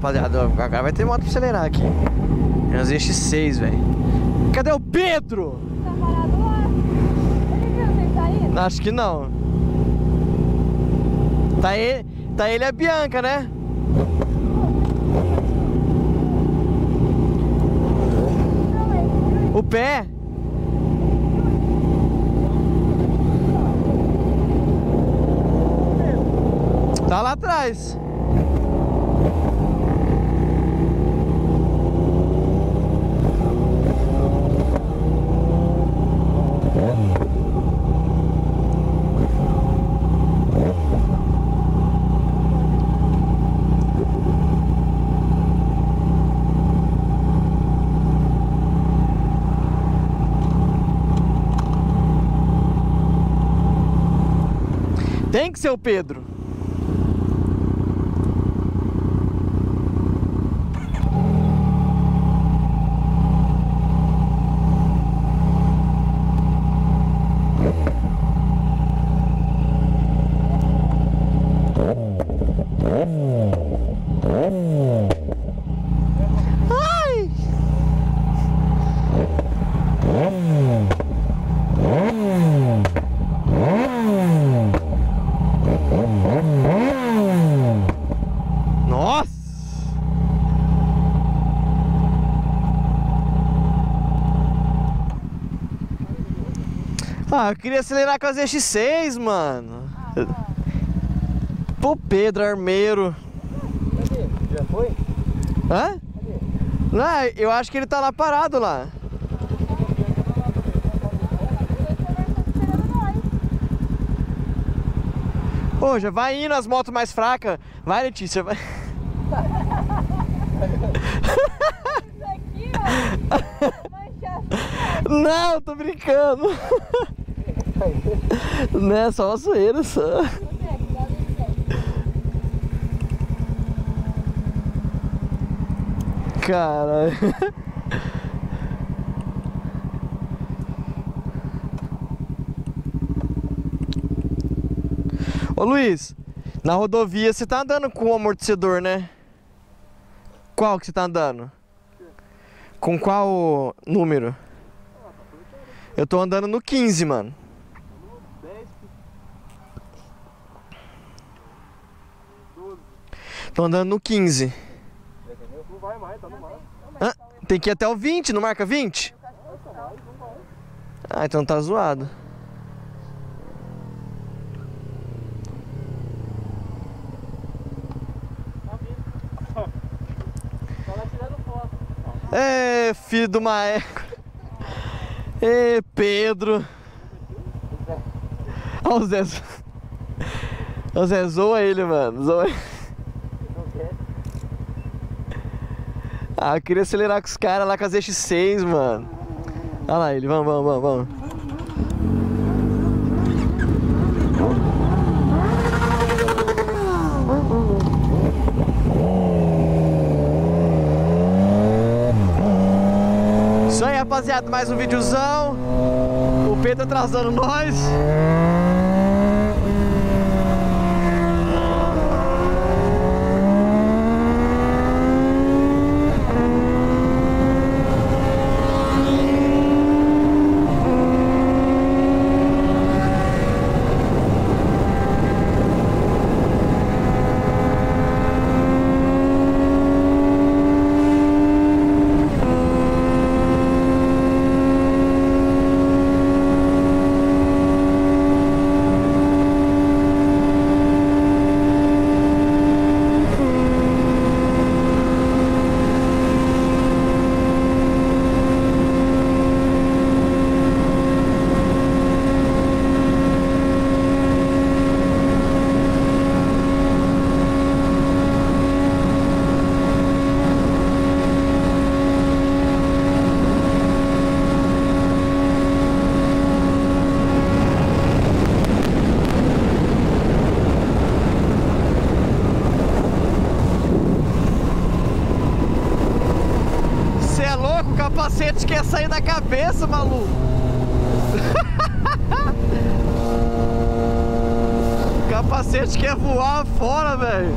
rapaziada, agora vai ter moto pra acelerar aqui. É uns X6, velho. Cadê o Pedro? Tá parado lá. Ele viu vocês saindo? Acho que não. Tá ele, tá ele e a Bianca, né? O pé? Tá lá atrás. Tem que ser o Pedro. Eu queria acelerar com as X6, mano. Pô, Pedro Armeiro. Já foi? Hã? Não, eu acho que ele tá lá parado lá. Ô, já vai indo as motos mais fracas. Vai, Letícia, vai. Isso aqui, ó. Mancha Não, tô brincando. Não é só uma zoeira só. Caralho. Ô Luiz, na rodovia você tá andando com o amortecedor, né? Qual que você tá andando? Com qual número? Eu tô andando no 15, mano. Tô andando no 15. Não vai mais, tá no mar. Hã? Tem que ir até o 20, não marca 20? Ah, então tá zoado. Ê, filho do Maeco. Ê, Pedro. Olha o Zé. O Zé zoa ele, mano. Zoa ele. Não quer. Ah, eu queria acelerar com os caras lá com as X6, mano. Olha lá ele, vamos, vamos, vamos, vamos. Isso aí, rapaziada, mais um videozão. O Pedro atrasando nós. Você é louco? O capacete quer sair da cabeça, maluco. O capacete quer voar fora, velho.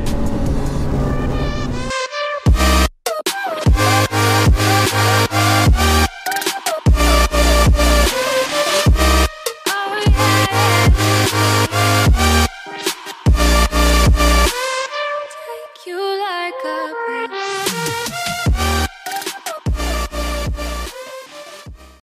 three.